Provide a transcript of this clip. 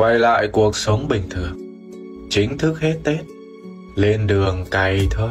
quay lại cuộc sống bình thường. Chính thức hết tết lên đường cày thôi.